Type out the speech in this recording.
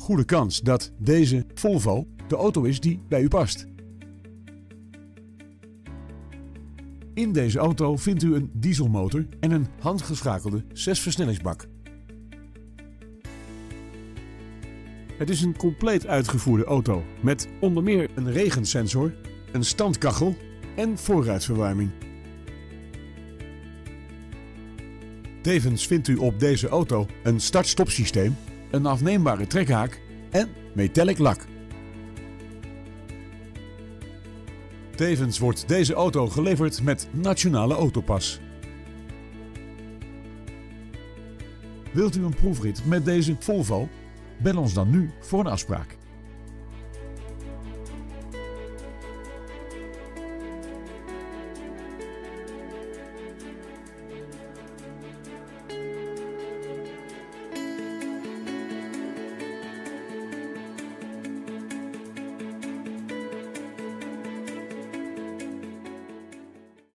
goede kans dat deze Volvo de auto is die bij u past. In deze auto vindt u een dieselmotor en een handgeschakelde 6-versnellingsbak. Het is een compleet uitgevoerde auto met onder meer een regensensor, een standkachel en voorruitverwarming. Tevens vindt u op deze auto een start-stop systeem, een afneembare trekhaak en metallic lak. Tevens wordt deze auto geleverd met Nationale Autopas. Wilt u een proefrit met deze Volvo? Bel ons dan nu voor een afspraak.